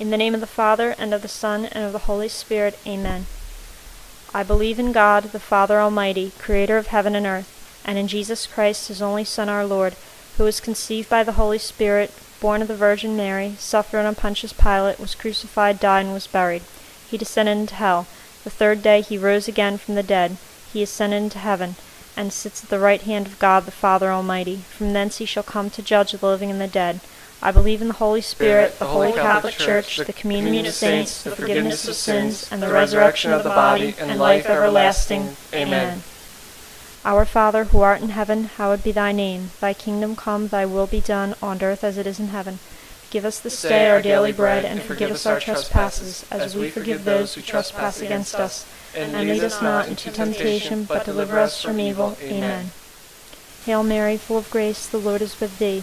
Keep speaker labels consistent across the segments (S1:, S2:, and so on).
S1: In the name of the Father, and of the Son, and of the Holy Spirit. Amen. I believe in God, the Father Almighty, creator of heaven and earth, and in Jesus Christ, his only Son, our Lord, who was conceived by the Holy Spirit, born of the Virgin Mary, suffered under Pontius Pilate, was crucified, died, and was buried. He descended into hell. The third day he rose again from the dead. He ascended into heaven, and sits at the right hand of God the Father Almighty. From thence he shall come to judge the living and the dead. I believe in the Holy Spirit, the Holy Catholic Church, the communion of saints, the forgiveness of sins, and the resurrection of the body, and life everlasting. Amen. Our Father, who art in heaven, hallowed be thy name. Thy kingdom come, thy will be done, on earth as it is in heaven. Give us this day our daily bread, and forgive us our trespasses, as we forgive those who trespass against us. And lead us not into temptation, but deliver us from evil. Amen. Hail Mary, full of grace, the Lord is with thee.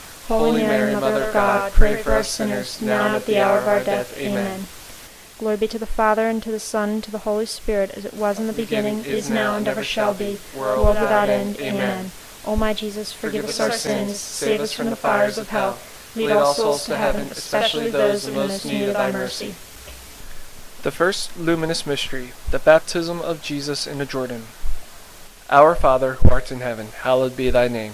S2: Holy Mary, Mother of God, pray for us sinners, now and at the hour of our death. Amen.
S1: Glory be to the Father, and to the Son, and to the Holy Spirit, as it was in the beginning, is now, and ever shall be, world without end. Amen. O my Jesus, forgive us our sins, save us from the fires of hell. Lead all souls to heaven, especially those in most need of thy mercy.
S3: The first luminous mystery, the baptism of Jesus in the Jordan. Our Father, who art in heaven, hallowed be thy name.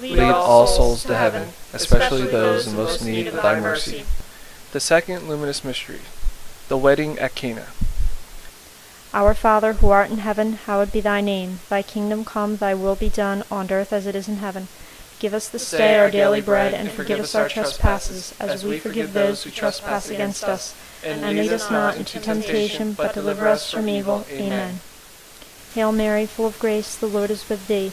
S3: lead all souls to heaven, especially those in most need of thy mercy. The second luminous mystery, the wedding at Cana.
S1: Our Father, who art in heaven, hallowed be thy name. Thy kingdom come, thy will be done, on earth as it is in heaven. Give us this day our daily bread, and forgive us our trespasses, as we forgive those who trespass against us. And lead us not into temptation, but deliver us from evil. Amen. Hail Mary, full of grace, the Lord is with thee.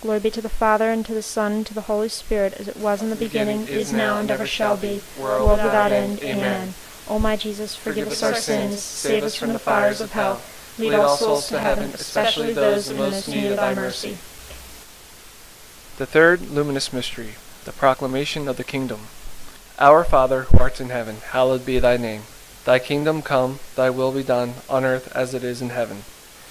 S1: Glory be to the Father, and to the Son, and to the Holy Spirit, as it was in the beginning, is now, and ever shall be, world without end. Amen. O my Jesus, forgive us our sins, save us from the fires of hell, lead all souls to heaven, especially those in most need of thy mercy.
S3: The third luminous mystery, the proclamation of the kingdom. Our Father, who art in heaven, hallowed be thy name. Thy kingdom come, thy will be done, on earth as it is in heaven.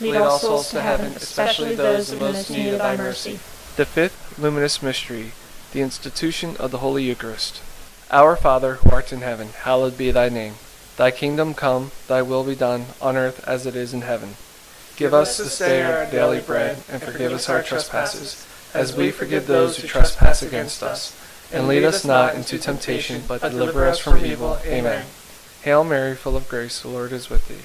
S1: Lead all souls to heaven, especially those in most need of thy mercy.
S3: The fifth luminous mystery, the institution of the Holy Eucharist. Our Father, who art in heaven, hallowed be thy name. Thy kingdom come, thy will be done, on earth as it is in heaven. Give us this day our daily bread, and forgive us our trespasses, as we forgive those who trespass against us. And lead us not into temptation, but deliver us from evil. Amen. Hail Mary, full of grace, the Lord is with thee.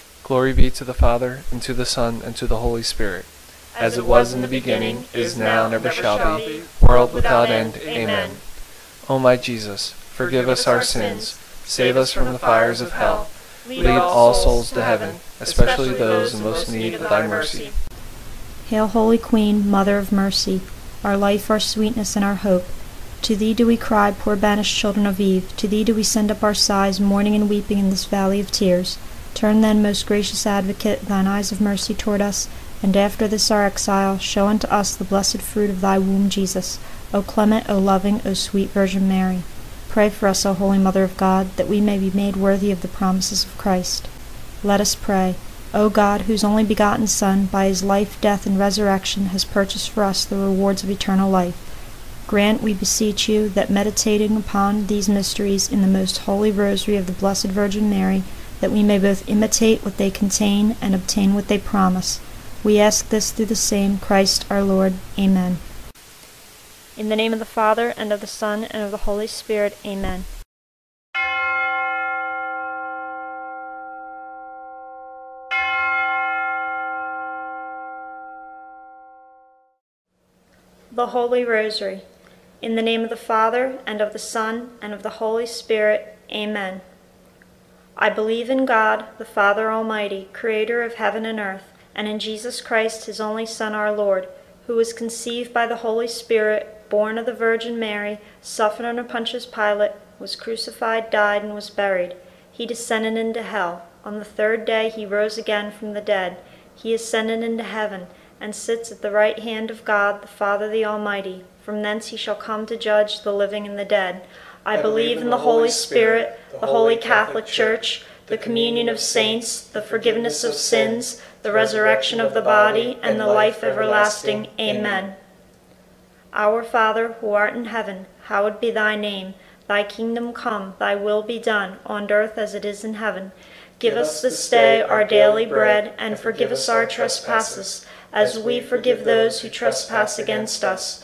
S3: Glory be to the Father, and to the Son, and to the Holy Spirit. As it was in the beginning, is now, and ever shall be, world without end. Amen. O my Jesus, forgive us our sins, save us from the fires of hell, lead all souls to heaven, especially those in most need of thy mercy.
S1: Hail, Holy Queen, Mother of Mercy, our life, our sweetness, and our hope. To thee do we cry, poor banished children of Eve. To thee do we send up our sighs, mourning and weeping in this valley of tears. Turn then, most gracious Advocate, thine eyes of mercy toward us, and after this our exile, show unto us the blessed fruit of thy womb, Jesus. O clement, O loving, O sweet Virgin Mary. Pray for us, O Holy Mother of God, that we may be made worthy of the promises of Christ. Let us pray. O God, whose only begotten Son, by his life, death, and resurrection, has purchased for us the rewards of eternal life, Grant, we beseech you, that meditating upon these mysteries in the most holy rosary of the Blessed Virgin Mary, that we may both imitate what they contain and obtain what they promise. We ask this through the same Christ our Lord. Amen. In the name of the Father, and of the Son, and of the Holy Spirit. Amen. The Holy Rosary. In the name of the Father, and of the Son, and of the Holy Spirit. Amen. I believe in God, the Father Almighty, creator of heaven and earth, and in Jesus Christ, his only Son, our Lord, who was conceived by the Holy Spirit, born of the Virgin Mary, suffered under Pontius Pilate, was crucified, died, and was buried. He descended into hell. On the third day he rose again from the dead. He ascended into heaven and sits at the right hand of God, the Father the Almighty. From thence he shall come to judge the living and the dead. I believe in the Holy Spirit, the holy Catholic Church, the communion of saints, the forgiveness of sins, the resurrection of the body, and the life everlasting. Amen. Our Father, who art in heaven, hallowed be thy name. Thy kingdom come, thy will be done, on earth as it is in heaven. Give us this day our daily bread, and forgive us our trespasses as we forgive those who trespass against us.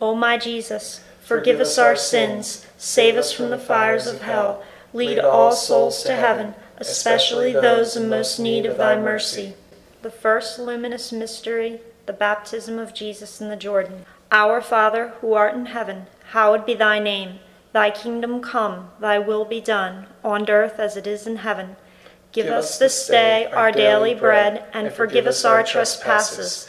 S1: O my Jesus, forgive us our sins, save us from the fires of hell, lead all souls to heaven, especially those in most need of thy mercy. The first luminous mystery, the baptism of Jesus in the Jordan. Our Father, who art in heaven, hallowed be thy name. Thy kingdom come, thy will be done, on earth as it is in heaven. Give us this day our daily bread, and forgive us our trespasses,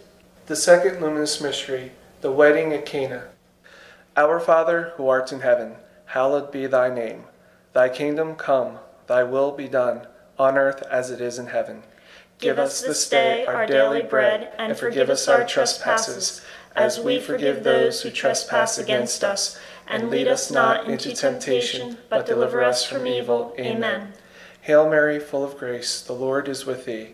S3: The second luminous mystery, the wedding at Cana. Our Father, who art in heaven, hallowed be thy name. Thy kingdom come, thy will be done, on earth as it is in heaven.
S1: Give us this day our daily bread, and forgive us our trespasses, as we forgive those who trespass against us. And lead us not into temptation, but deliver us from evil. Amen.
S3: Hail Mary, full of grace, the Lord is with thee.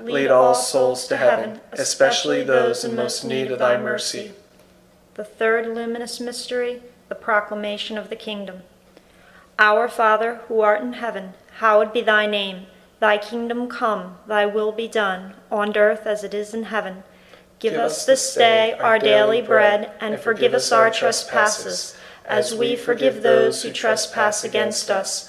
S3: lead all souls to heaven, especially those in most need of thy mercy.
S1: The third luminous mystery, the proclamation of the kingdom. Our Father, who art in heaven, hallowed be thy name. Thy kingdom come, thy will be done, on earth as it is in heaven. Give us this day our daily bread, and forgive us our trespasses, as we forgive those who trespass against us.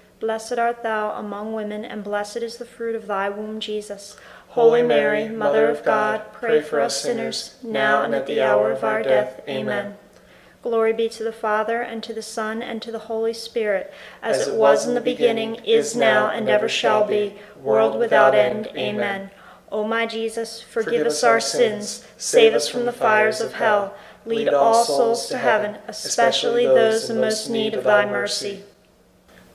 S1: Blessed art thou among women, and blessed is the fruit of thy womb, Jesus. Holy Mary, Mother of God, pray for us sinners, now and at the hour of our death. Amen. Glory be to the Father, and to the Son, and to the Holy Spirit, as it was in the beginning, is now, and ever shall be, world without end. Amen. O my Jesus, forgive us our sins, save us from the fires of hell, lead all souls to heaven, especially those in most need of thy mercy.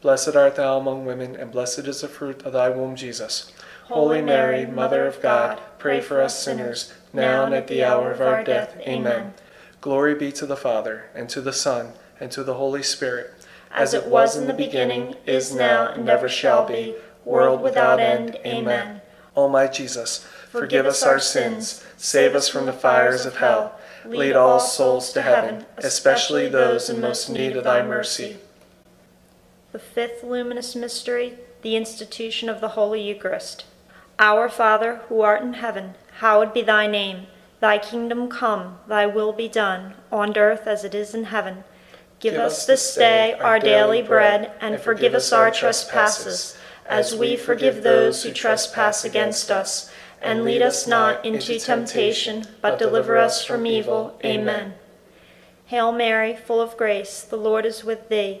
S3: Blessed art thou among women, and blessed is the fruit of thy womb, Jesus.
S1: Holy Mary, Mother of God, pray for us sinners, now and at the hour of our death. Amen.
S3: Glory be to the Father, and to the Son, and to the Holy Spirit.
S1: As it was in the beginning, is now, and ever shall be, world without end. Amen.
S3: O my Jesus, forgive us our sins, save us from the fires of hell, lead all souls to heaven, especially those in most need of thy mercy.
S1: The fifth luminous mystery, the institution of the Holy Eucharist. Our Father, who art in heaven, hallowed be thy name. Thy kingdom come, thy will be done, on earth as it is in heaven. Give us this day our daily bread, and forgive us our trespasses, as we forgive those who trespass against us. And lead us not into temptation, but deliver us from evil. Amen. Hail Mary, full of grace, the Lord is with thee.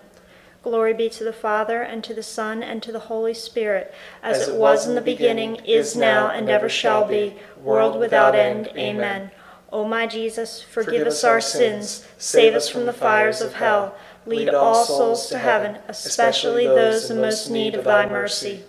S1: Glory be to the Father, and to the Son, and to the Holy Spirit, as it was in the beginning, is now, and ever shall be, world without end. Amen. O my Jesus, forgive us our sins, save us from the fires of hell, lead all souls to heaven, especially those in most need of thy mercy.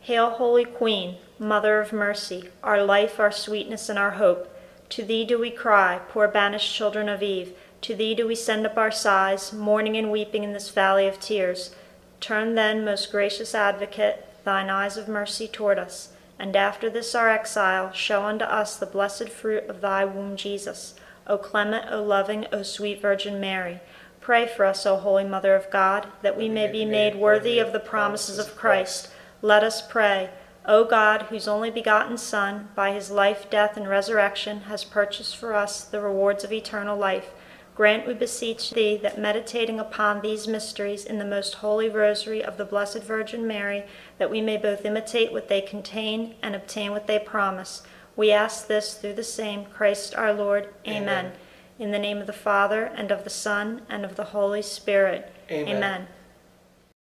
S1: Hail, Holy Queen, Mother of Mercy, our life, our sweetness, and our hope. To thee do we cry, poor banished children of Eve. To thee do we send up our sighs, mourning and weeping in this valley of tears. Turn then, most gracious Advocate, thine eyes of mercy toward us, and after this our exile, show unto us the blessed fruit of thy womb, Jesus. O clement, O loving, O sweet Virgin Mary, pray for us, O Holy Mother of God, that we may be made worthy of the promises of Christ. Let us pray. O God, whose only begotten Son, by his life, death, and resurrection, has purchased for us the rewards of eternal life, grant, we beseech thee, that meditating upon these mysteries in the most holy rosary of the Blessed Virgin Mary, that we may both imitate what they contain and obtain what they promise. We ask this through the same Christ our Lord. Amen. In the name of the Father, and of the Son, and of the Holy Spirit.
S3: Amen.
S1: Amen.